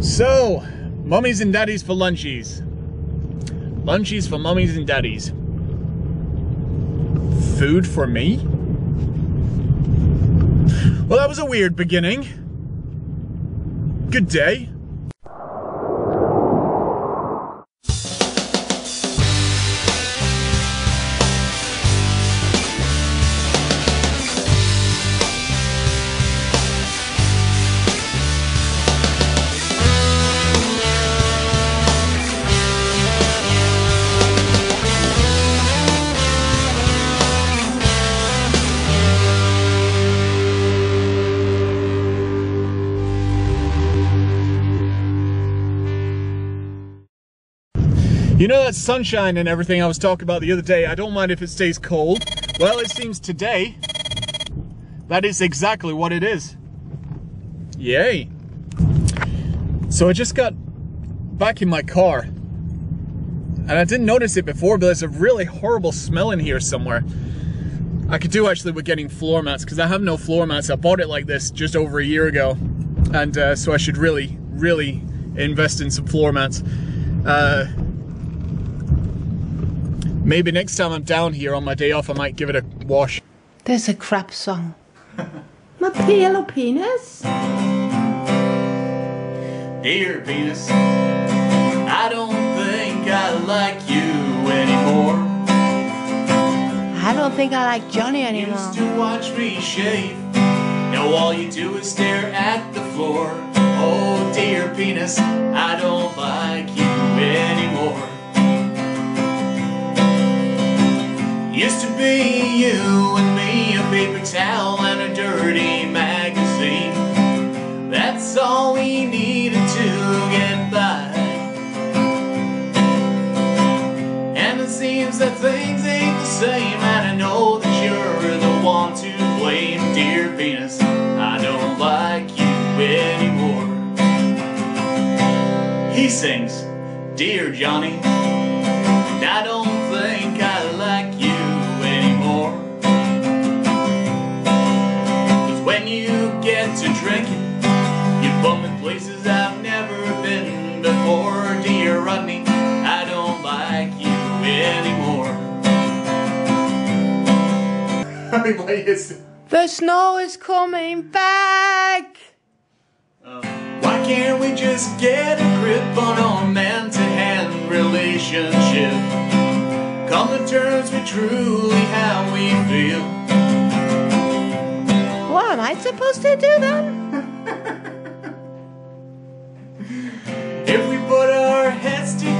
So, mummies and daddies for lunchies. Lunchies for mummies and daddies. Food for me? Well, that was a weird beginning. Good day. You know that sunshine and everything I was talking about the other day, I don't mind if it stays cold. Well, it seems today, that is exactly what it is. Yay. So I just got back in my car. And I didn't notice it before, but there's a really horrible smell in here somewhere. I could do actually with getting floor mats, because I have no floor mats. I bought it like this just over a year ago. And uh, so I should really, really invest in some floor mats. Uh, Maybe next time I'm down here on my day off, I might give it a wash. There's a crap song. My yellow penis. Dear penis, I don't think I like you anymore. I don't think I like Johnny anymore. Used to watch me shave. Now all you do is stare at the floor. Oh dear penis, I don't like you anymore. Used to be you and me, a paper towel and a dirty magazine. That's all we needed to get by. And it seems that things ain't the same, and I know that you're the one to blame, dear penis. I don't like you anymore. He sings, Dear Johnny, I don't think I like before. Dear Rodney, I don't like you anymore. The snow is coming back. Uh, why can't we just get a grip on our man-to-hand relationship? Come to terms with truly how we feel. What am I supposed to do then?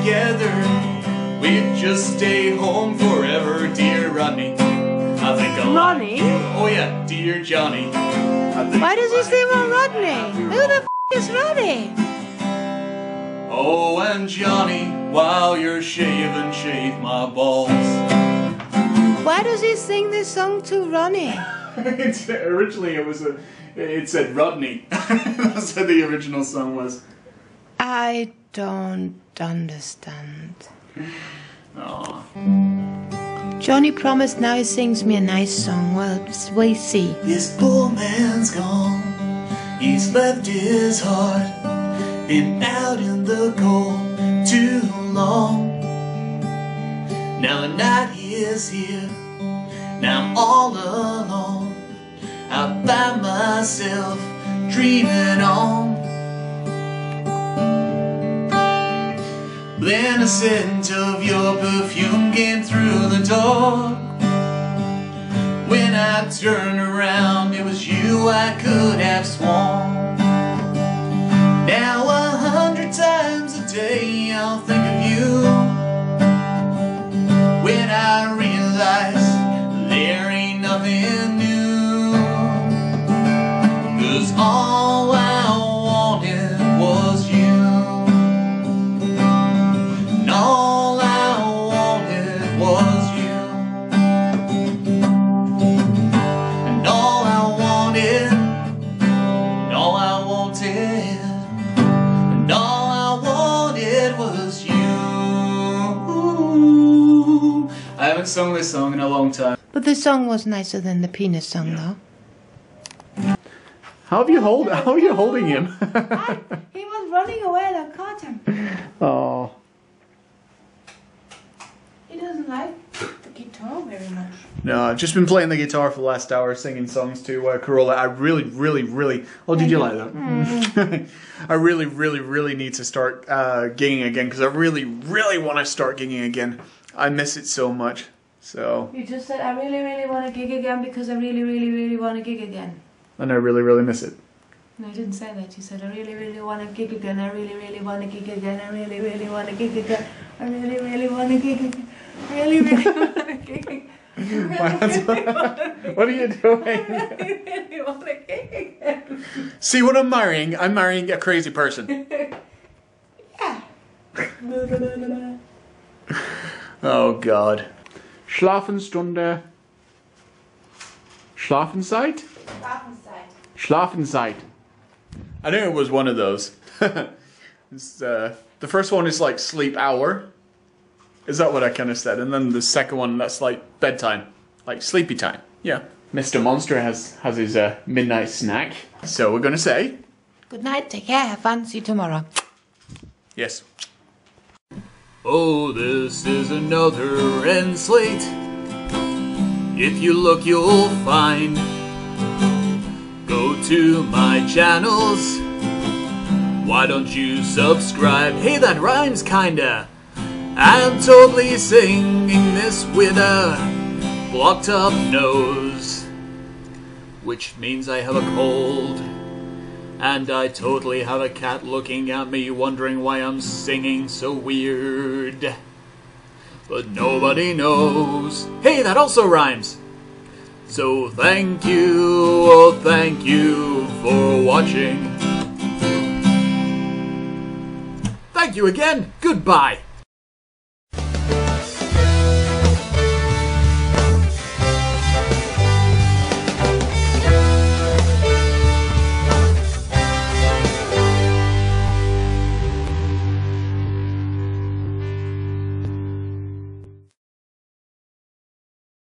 Together, we'd just stay home forever, dear Rodney. I think I Ronnie? Oh yeah, dear Johnny. Why does he say about. Rodney? Who the f is Rodney? Oh, and Johnny, while you're shaving, shave my balls. Why does he sing this song to Ronnie? it's, originally, it was a. It said Rodney. That's what the original song was. I don't understand. Aw. Johnny promised now he sings me a nice song. Well, we'll see. This poor man's gone. He's left his heart. Been out in the cold too long. Now the night is here. Now I'm all alone. I find myself dreaming on. Then a scent of your perfume came through the door. When I turned around, it was you I could have sworn. Now a hundred times a day I'll think of you. When I realize there ain't nothing haven't sung this song in a long time. But the song was nicer than the penis song, though. How have you hold? How are you holding him? he was running away, I caught him. Oh. He doesn't like the guitar very much. No, I've just been playing the guitar for the last hour, singing songs to uh, Corolla. I really, really, really. Oh, did you like that? I really, really, really need to start uh, gigging again because I really, really want to start gigging again. I miss it so much. So, You just said, I really, really want to gig again because I really, really, really want to gig again. and I really, really miss it. No, you didn't say that. You said, I really, really want to gig again. I really, really want to gig again. I really, really want to gig again. I really, really want to gig again. I really, really want to gig again. what are you doing? I really want to gig again. See what I'm marrying? I'm marrying a crazy person. Yeah. Oh God. Schlafenstunde. Schlafenzeit? Schlafenzeit. I knew it was one of those. it's, uh, the first one is like sleep hour. Is that what I kind of said? And then the second one, that's like bedtime, like sleepy time. Yeah. Mr. Monster has has his uh, midnight snack. So we're gonna say Good night. Take care. Have fun. See you tomorrow. yes. Oh, this is another end slate. If you look, you'll find. Go to my channels. Why don't you subscribe? Hey, that rhymes kinda. I'm totally singing this with a blocked up nose, which means I have a cold. And I totally have a cat looking at me, wondering why I'm singing so weird. But nobody knows. Hey, that also rhymes! So thank you, oh thank you for watching. Thank you again, goodbye!